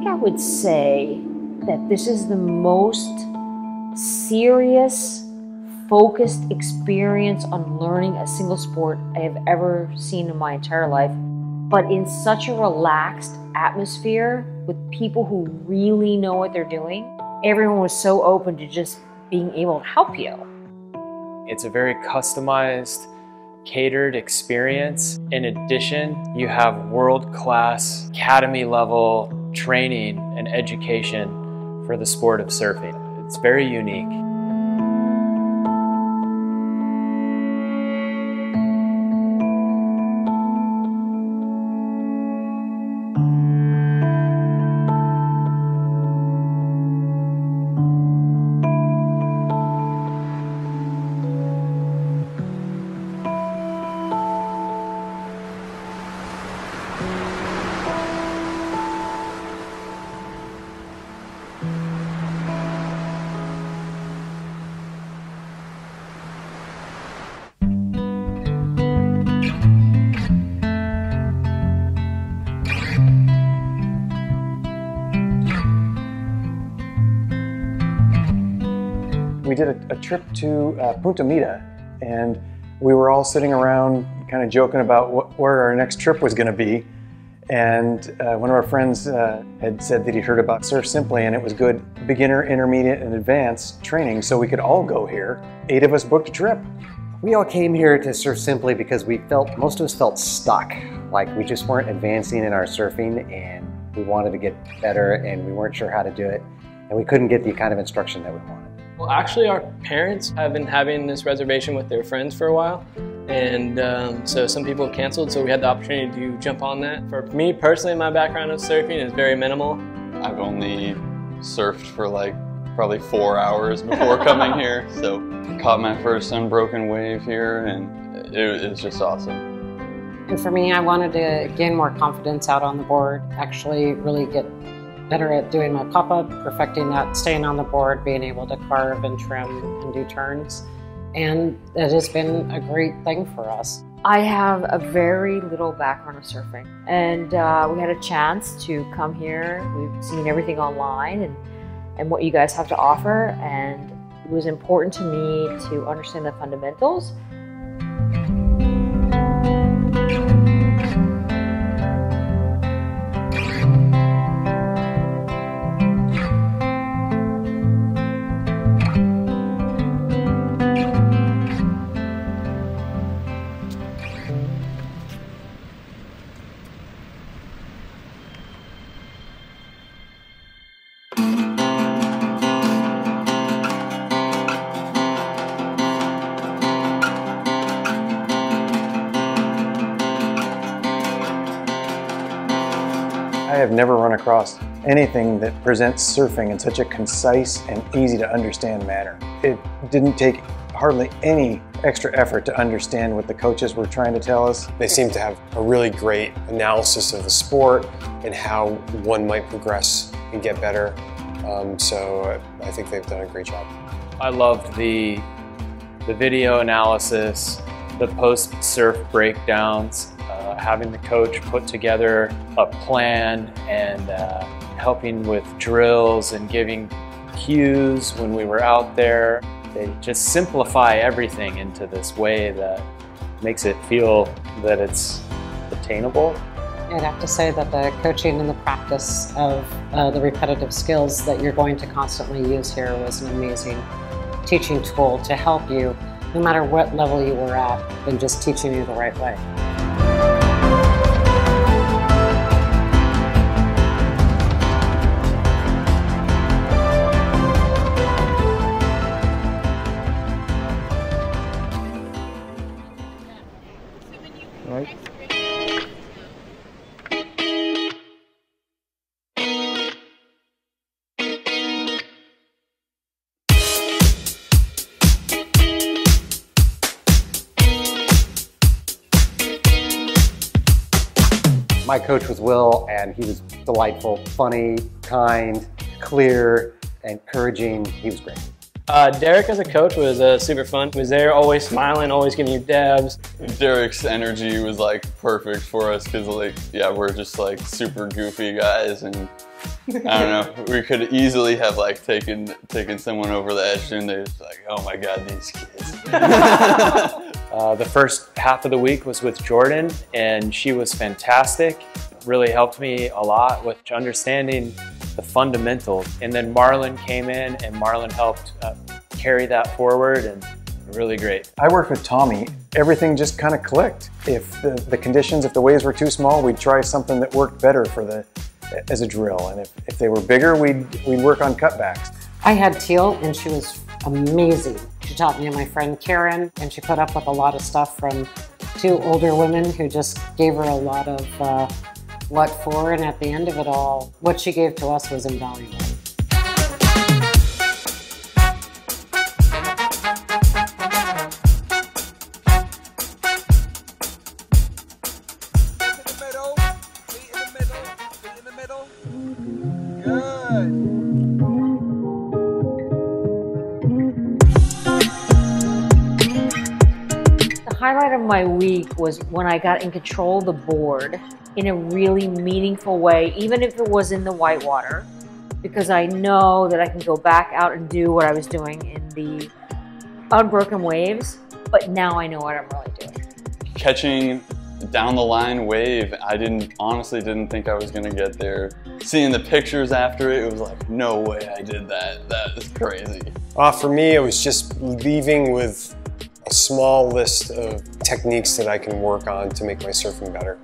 think I would say that this is the most serious, focused experience on learning a single sport I have ever seen in my entire life, but in such a relaxed atmosphere with people who really know what they're doing. Everyone was so open to just being able to help you. It's a very customized, catered experience. In addition, you have world-class academy level training and education for the sport of surfing. It's very unique. Did a, a trip to uh, Punta Mita, and we were all sitting around, kind of joking about what, where our next trip was going to be. And uh, one of our friends uh, had said that he'd heard about Surf Simply, and it was good beginner, intermediate, and advanced training, so we could all go here. Eight of us booked a trip. We all came here to Surf Simply because we felt, most of us felt stuck. Like we just weren't advancing in our surfing and we wanted to get better and we weren't sure how to do it. And we couldn't get the kind of instruction that we wanted. Well, actually, our parents have been having this reservation with their friends for a while, and um, so some people canceled, so we had the opportunity to jump on that. For me personally, my background of surfing is very minimal. I've only surfed for like probably four hours before coming here, so caught my first unbroken wave here, and it, it was just awesome. And for me, I wanted to gain more confidence out on the board, actually really get better at doing my pop-up, perfecting that, staying on the board, being able to carve and trim and do turns. And it has been a great thing for us. I have a very little background of surfing, and uh, we had a chance to come here. We've seen everything online and, and what you guys have to offer, and it was important to me to understand the fundamentals. Have never run across anything that presents surfing in such a concise and easy to understand manner. It didn't take hardly any extra effort to understand what the coaches were trying to tell us. They seem to have a really great analysis of the sport and how one might progress and get better. Um, so uh, I think they've done a great job. I loved the, the video analysis, the post-surf breakdowns, having the coach put together a plan and uh, helping with drills and giving cues when we were out there. They just simplify everything into this way that makes it feel that it's attainable. I'd have to say that the coaching and the practice of uh, the repetitive skills that you're going to constantly use here was an amazing teaching tool to help you, no matter what level you were at, and just teaching you the right way. My coach was Will, and he was delightful, funny, kind, clear, encouraging. He was great. Uh, Derek as a coach was uh, super fun. He was there, always smiling, always giving you dabs. Derek's energy was like perfect for us because like yeah we're just like super goofy guys and I don't know we could easily have like taken taken someone over the edge and they're just like oh my god these kids. Uh, the first half of the week was with Jordan, and she was fantastic. Really helped me a lot with understanding the fundamentals. And then Marlon came in, and Marlon helped uh, carry that forward, and really great. I worked with Tommy. Everything just kind of clicked. If the, the conditions, if the waves were too small, we'd try something that worked better for the as a drill. And if, if they were bigger, we'd, we'd work on cutbacks. I had Teal, and she was amazing. She taught me and my friend Karen, and she put up with a lot of stuff from two older women who just gave her a lot of uh, what for. And at the end of it all, what she gave to us was invaluable. The my week was when I got in control of the board in a really meaningful way, even if it was in the whitewater, because I know that I can go back out and do what I was doing in the unbroken waves, but now I know what I'm really doing. Catching down the line wave, I didn't honestly didn't think I was gonna get there. Seeing the pictures after it, it was like, no way I did that. That is crazy. Uh, for me, it was just leaving with a small list of techniques that I can work on to make my surfing better.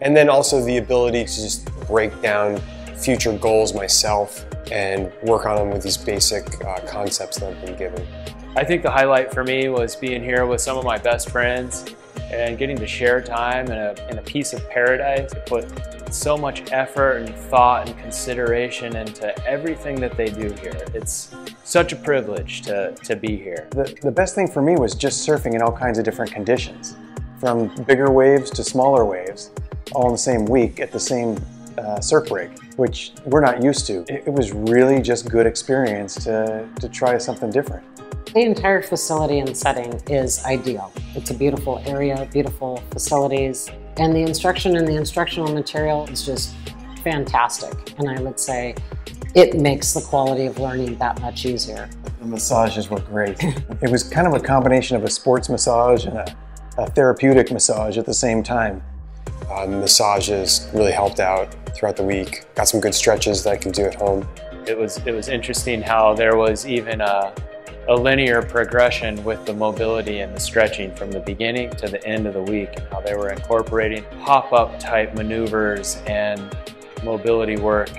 And then also the ability to just break down future goals myself and work on them with these basic uh, concepts that I've been given. I think the highlight for me was being here with some of my best friends and getting to share time in a, in a piece of paradise. Put so much effort and thought and consideration into everything that they do here. It's such a privilege to, to be here. The, the best thing for me was just surfing in all kinds of different conditions, from bigger waves to smaller waves, all in the same week at the same uh, surf break, which we're not used to. It, it was really just good experience to, to try something different. The entire facility and setting is ideal. It's a beautiful area, beautiful facilities, and the instruction and the instructional material is just fantastic. And I would say it makes the quality of learning that much easier. The massages were great. it was kind of a combination of a sports massage and a, a therapeutic massage at the same time. Uh, massages really helped out throughout the week. Got some good stretches that I could do at home. It was, it was interesting how there was even a, a linear progression with the mobility and the stretching from the beginning to the end of the week and how they were incorporating pop-up type maneuvers and mobility work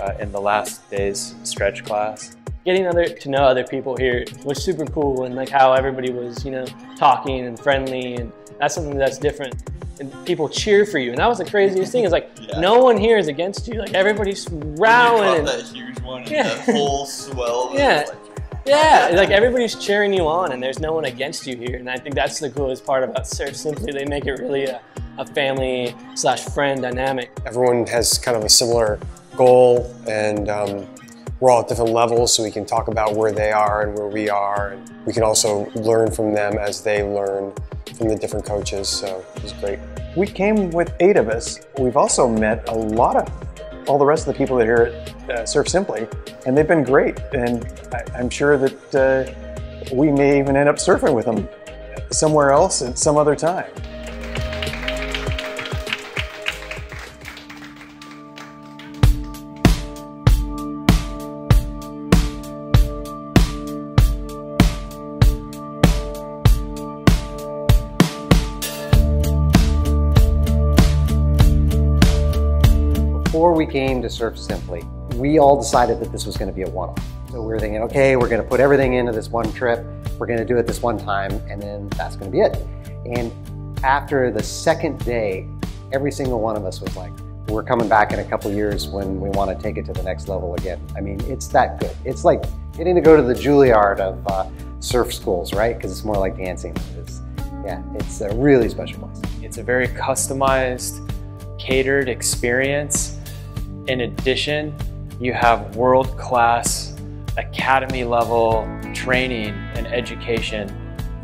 uh, in the last day's stretch class. Getting other to know other people here was super cool and like how everybody was, you know, talking and friendly and that's something that's different. And people cheer for you. And that was the craziest thing is like Yeah. no one here is against you. Like everybody's rowing and that huge one and Yeah. that whole swell. was Yeah. Like- Yeah, like everybody's cheering you on, and there's no one against you here. And I think that's the coolest part about Surf Simply. They make it really a, a family slash friend dynamic. Everyone has kind of a similar goal and um, we're all at different levels so we can talk about where they are and where we are. And we can also learn from them as they learn from the different coaches, so it was great. We came with eight of us. We've also met a lot of all the rest of the people that are here at uh, Surf Simply, and they've been great. And I, I'm sure that uh, we may even end up surfing with them somewhere else at some other time. Before we came to Surf Simply, we all decided that this was going to be a one-off. So we were thinking, okay, we're going to put everything into this one trip. We're going to do it this one time, and then that's going to be it. And after the second day, every single one of us was like, we're coming back in a couple years when we want to take it to the next level again. I mean, it's that good. It's like getting to go to the Juilliard of uh, surf schools, right? Because it's more like dancing. It's, yeah, it's a really special place. It's a very customized, catered experience. In addition, you have world-class, academy level training and education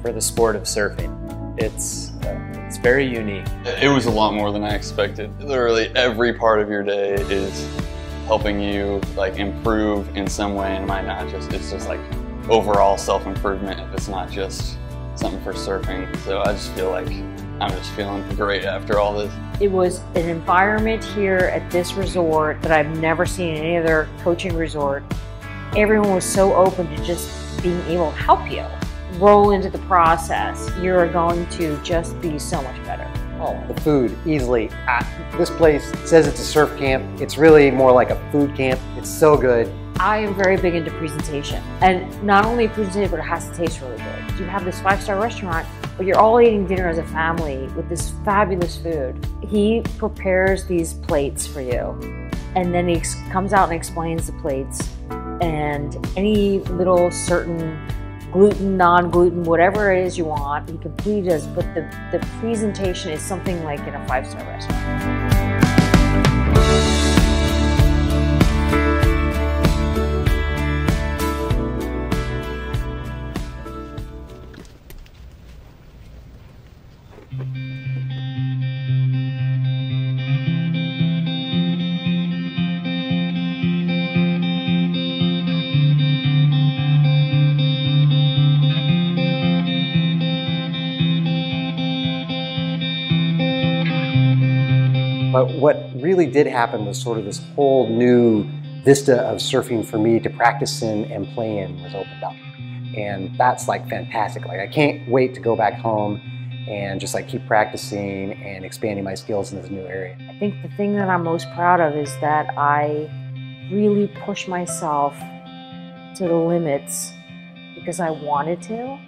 for the sport of surfing. It's uh, it's very unique. It was a lot more than I expected. Literally every part of your day is helping you like improve in some way and might not just it's just like overall self-improvement if it's not just something for surfing. So I just feel like I'm just feeling great after all this. It was an environment here at this resort that I've never seen in any other coaching resort. Everyone was so open to just being able to help you. Roll into the process. You're going to just be so much better. Oh, the food easily. Ah, this place says it's a surf camp. It's really more like a food camp. It's so good. I am very big into presentation. And not only presentation, but it has to taste really good. You have this five-star restaurant, but you're all eating dinner as a family with this fabulous food. He prepares these plates for you. And then he comes out and explains the plates and any little certain gluten, non-gluten, whatever it is you want, he completely does. But the, the presentation is something like in a five-star restaurant. But what really did happen was sort of this whole new vista of surfing for me to practice in and play in was opened up. And that's like fantastic. Like I can't wait to go back home and just like keep practicing and expanding my skills in this new area. I think the thing that I'm most proud of is that I really push myself to the limits because I wanted to.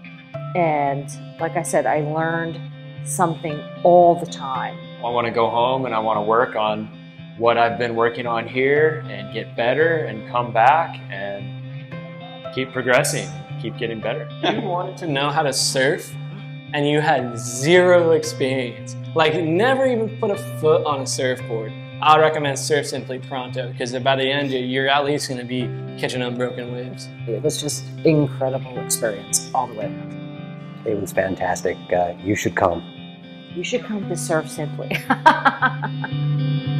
And like I said, I learned something all the time. I want to go home and I want to work on what I've been working on here and get better and come back and keep progressing, keep getting better. you wanted to know how to surf and you had zero experience, like never even put a foot on a surfboard, I would recommend Surf Simply pronto because by the end you're at least going to be catching unbroken waves. It was just incredible experience all the way around. It was fantastic. Uh, you should come. You should come to surf Simply.